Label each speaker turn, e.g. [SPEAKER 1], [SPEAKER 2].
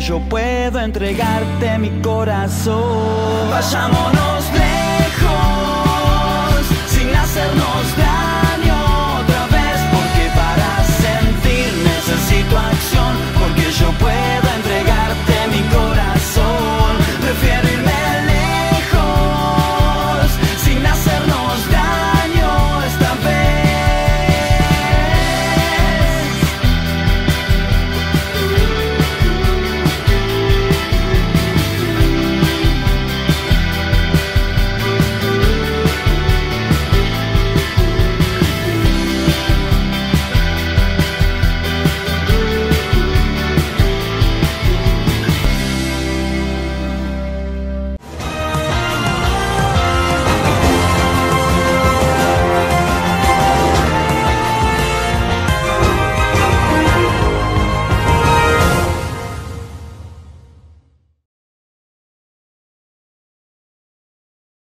[SPEAKER 1] yo puedo entregarte mi corazón. Vayámonos lejos, sin hacernos daño.